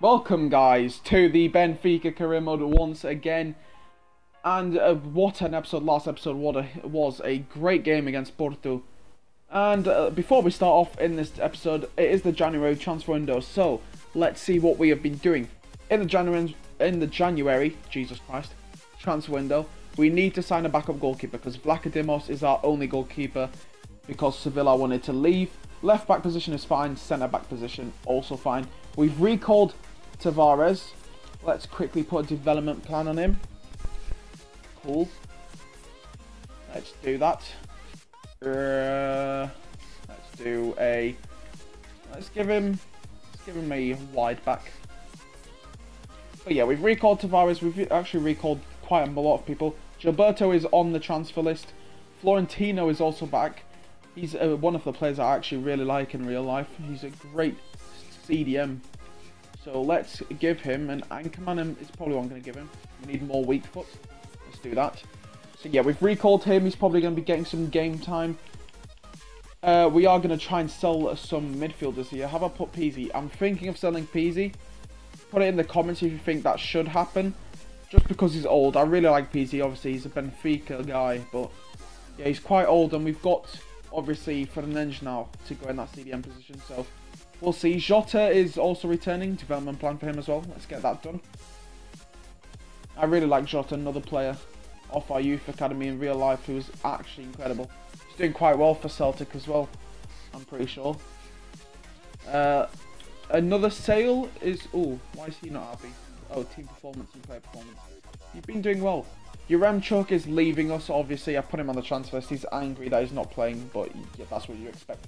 Welcome, guys, to the Benfica career mode once again. And uh, what an episode, last episode, what a, was a great game against Porto. And uh, before we start off in this episode, it is the January transfer window, so let's see what we have been doing. In the January, in the January, Jesus Christ, transfer window, we need to sign a backup goalkeeper because Vlachodimos is our only goalkeeper because Svilar wanted to leave. Left back position is fine, centre back position also fine. We've recalled Tavares. Let's quickly put a development plan on him. Cool. Let's do that. Uh, let's do a. Let's give him. Let's give him a wide back. But yeah, we've recalled Tavares. We've actually recalled quite a lot of people. Gilberto is on the transfer list. Florentino is also back. He's uh, one of the players I actually really like in real life. He's a great CDM so let's give him an Anchorman It's probably what I'm going to give him. We need more weak foot. Let's do that. So yeah, we've recalled him. He's probably going to be getting some game time. Uh, we are going to try and sell some midfielders here. Have I put Pizzi? I'm thinking of selling Pizzi. Put it in the comments if you think that should happen. Just because he's old. I really like Pizzi. Obviously, he's a Benfica guy. But yeah, he's quite old. And we've got, obviously, Fernandes now to go in that CDM position. So We'll see. Jota is also returning. Development plan for him as well. Let's get that done. I really like Jota, another player off our youth academy in real life who is actually incredible. He's doing quite well for Celtic as well, I'm pretty sure. Uh, another sale is... Oh, why is he not happy? Oh, team performance and player performance. You've been doing well. Yaremchuk is leaving us, obviously. I put him on the transfer list. He's angry that he's not playing, but yeah, that's what you expect.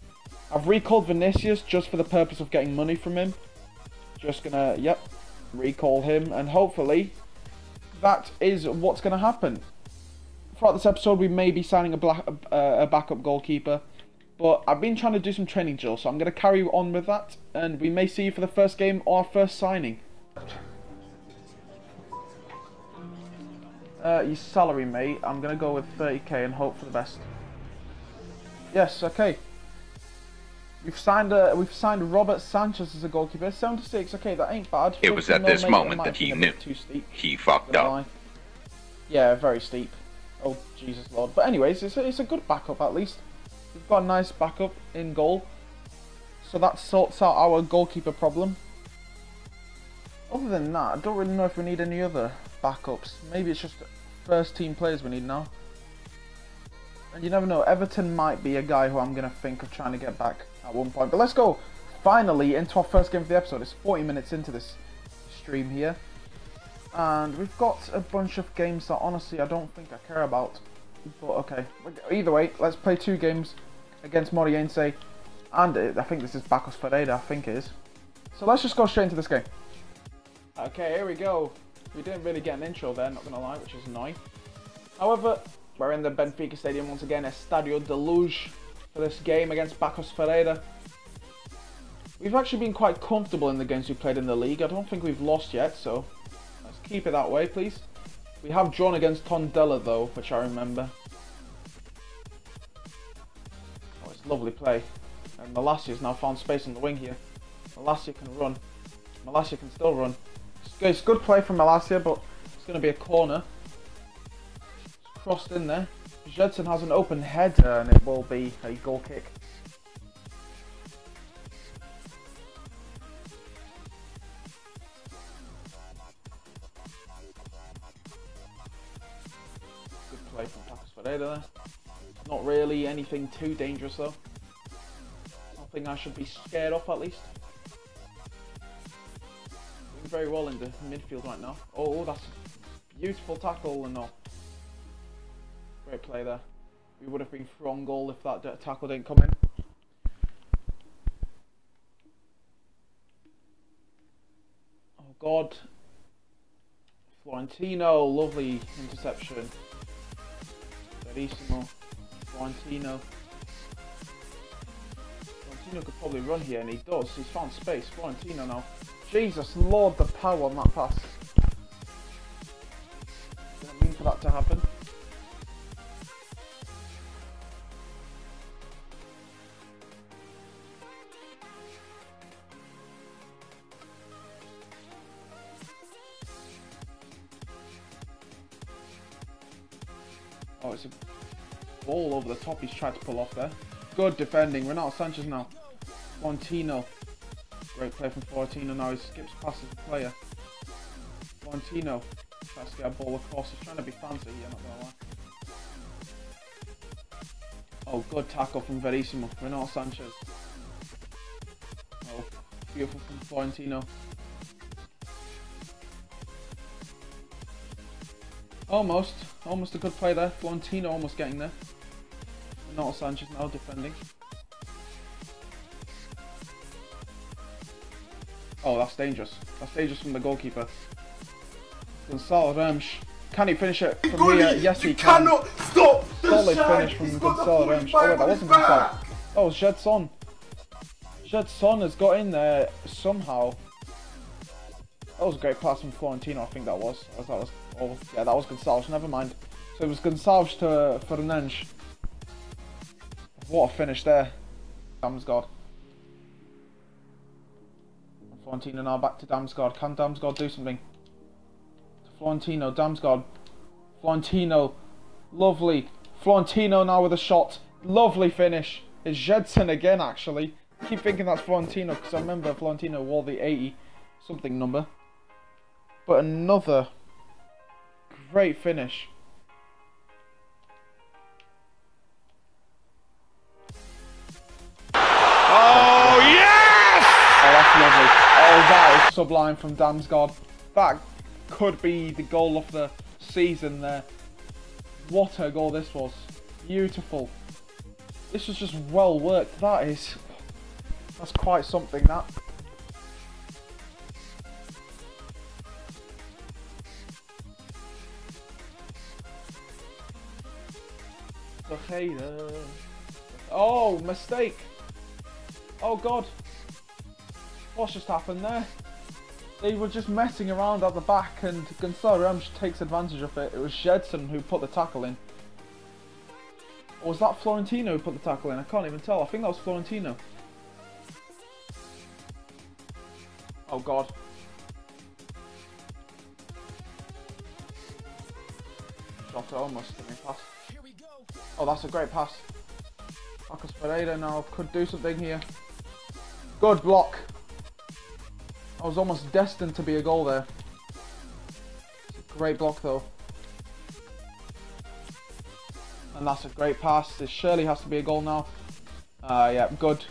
I've recalled Vinicius just for the purpose of getting money from him. Just gonna, yep, recall him. And hopefully, that is what's gonna happen. Throughout this episode, we may be signing a, black, uh, a backup goalkeeper. But I've been trying to do some training drills, so I'm going to carry on with that. And we may see you for the first game or our first signing. Uh, your salary, mate, I'm going to go with 30k and hope for the best. Yes, okay. We've signed uh, we've signed Robert Sanchez as a goalkeeper. 76, okay, that ain't bad. It was at this moment that he knew. He fucked up. Lie. Yeah, very steep. Oh, Jesus Lord. But anyways, it's a, it's a good backup at least. We've got a nice backup in goal. So that sorts out our goalkeeper problem. Other than that, I don't really know if we need any other backups. Maybe it's just first team players we need now. And you never know, Everton might be a guy who I'm going to think of trying to get back at one point. But let's go finally into our first game of the episode. It's 40 minutes into this stream here. And we've got a bunch of games that honestly I don't think I care about. But okay, either way, let's play two games against Moreirense. And it, I think this is Pacos Ferreira, I think it is. So let's just go straight into this game. Okay, here we go. We didn't really get an intro there, not gonna lie, which is annoying. However, we're in the Benfica Stadium once again, Estadio de Luz for this game against Pacos Ferreira. We've actually been quite comfortable in the games we've played in the league. I don't think we've lost yet, so let's keep it that way, please. We have drawn against Tondela, though, which I remember. Oh, it's lovely play. And Malacia's now found space on the wing here. Malacia can run. Malacia can still run. It's good, play from Malacia, but it's going to be a corner. It's crossed in there. Gedson has an open header uh, and it will be a goal kick. Good play from Pacos Ferreira there. Not really anything too dangerous though. Nothing I should be scared of at least. Doing very well in the midfield right now. Oh, oh that's a beautiful tackle and all. Great play there. We would have been through on goal if that tackle didn't come in. Oh God. Florentino, lovely interception. Verissimo. Florentino. Florentino could probably run here, and he does. He's found space. Florentino now. Jesus Lord, the power on that pass. Didn't mean for that to happen. Oh, it's a ball over the top he's tried to pull off there. Good defending. Renato Sanches now. Florentino. Great play from Florentino now. He skips past the player. Florentino tries to get a ball across. He's trying to be fancy here, not gonna lie. Oh, good tackle from Verissimo. Renato Sanches. Oh, beautiful from Florentino. Almost. Almost a good play there. Florentino almost getting there. Renato Sanches now defending. Oh, that's dangerous. That's dangerous from the goalkeeper. Gonzalo Ramos. Can he finish it from here? Yes, he can. cannot stop Solid finish from Gonzalo Ramos. Oh, wait, that wasn't Gonzalo. Oh, Gedson. Gedson has got in there somehow. That was a great pass from Florentino, I think that was. Was, oh, yeah, that was Gonçalves, never mind. So it was Gonçalves to Fernandes. What a finish there. Damsgaard. Florentino now back to Damsgaard. Can Damsgaard do something? To Florentino, Damsgaard. Florentino. Lovely. Florentino now with a shot. Lovely finish. It's Gedson again, actually. I keep thinking that's Florentino because I remember Florentino wore the 80 something number. But another great finish. Oh, yes! Oh, that's lovely. Oh, that is sublime from Damsgaard. That could be the goal of the season there. What a goal this was. Beautiful. This was just well worked. That is... That's quite something, that. Oh, mistake. Oh god. What's just happened there? They were just messing around at the back and Gonzalo Ramos takes advantage of it. It was Gedson who put the tackle in. Or was that Florentino who put the tackle in? I can't even tell. I think that was Florentino. Oh god. Shot almost. Me pass. Oh, that's a great pass. Marcus Pereira now could do something here. Good block. I was almost destined to be a goal there. Great block though. And that's a great pass. This surely has to be a goal now. Uh, yeah, good.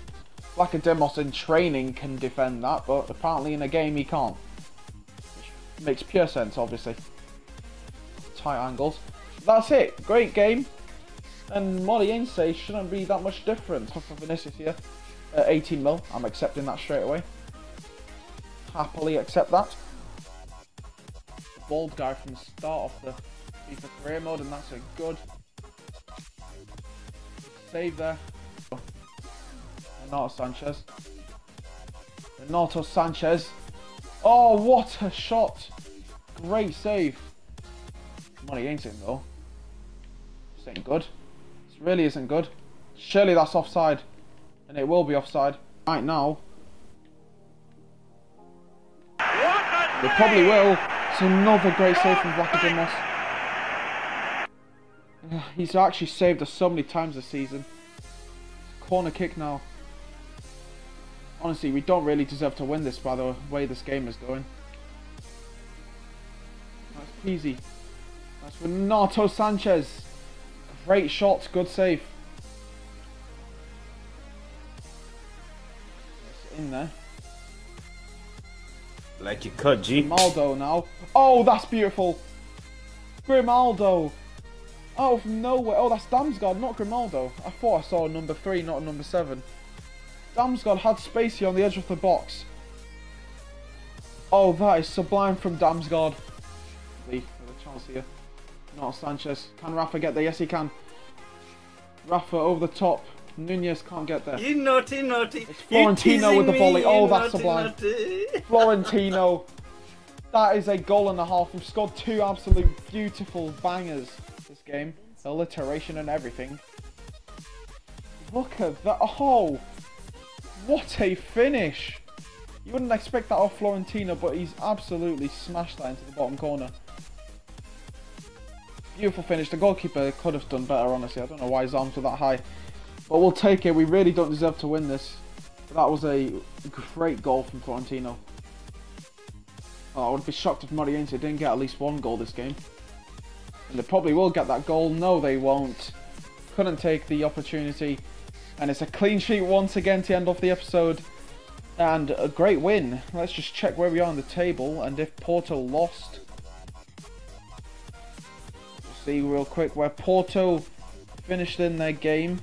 Demos in training can defend that, but apparently in a game he can't. Which makes pure sense, obviously. Tight angles. That's it. Great game. And Moreirense shouldn't be that much different. For Vinicius here. Uh, 18 mil. I'm accepting that straight away. Happily accept that. Bald guy from the start of the FIFA career mode, and that's a good save there. Renato Sanches. Renato Sanches. Oh, what a shot! Great save. Money ain't it though. This ain't good. Really isn't good. Surely that's offside. And it will be offside. Right now. It probably will. It's another great save from Vlachodimos. He's actually saved us so many times this season. Corner kick now. Honestly, we don't really deserve to win this by the way this game is going. That's Pizzi. That's Renato Sanches. Great shot, good save. It's in there. Like you cut, G. Grimaldo now. Oh, that's beautiful. Grimaldo. Oh, from nowhere. Oh, that's Damsgaard, not Grimaldo. I thought I saw number three, not a number seven. Damsgaard had Spacey on the edge of the box. Oh, that is sublime from Damsgaard. Lee with a chance here. Not Sanchez. Can Rafa get there? Yes, he can. Rafa over the top. Nunez can't get there. You naughty, naughty. It's Florentino with the volley. Oh, that's sublime. Florentino. That is a goal and a half. We've scored two absolute beautiful bangers this game. Alliteration and everything. Look at that. Oh, what a finish. You wouldn't expect that off Florentino, but he's absolutely smashed that into the bottom corner. Beautiful finish. The goalkeeper could have done better, honestly. I don't know why his arms were that high. But we'll take it. We really don't deserve to win this. But that was a great goal from Florentino. Oh, I would be shocked if Moreirense didn't get at least one goal this game. And they probably will get that goal. No, they won't. Couldn't take the opportunity. And it's a clean sheet once again to end off the episode. And a great win. Let's just check where we are on the table. And if Porto lost... See real quick where Porto finished in their game.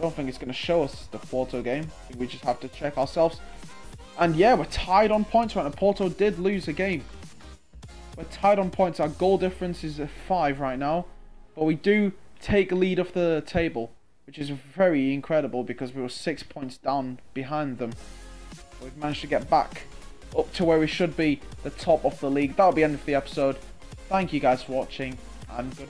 Don't think it's going to show us the Porto game. we just have to check ourselves. And yeah, we're tied on points right now. Porto did lose a game. We're tied on points. Our goal difference is 5 right now. But we do take lead off the table. Which is very incredible because we were 6 points down behind them. We've managed to get back up to where we should be, the top of the league. That'll be the end of the episode. Thank you guys for watching and good.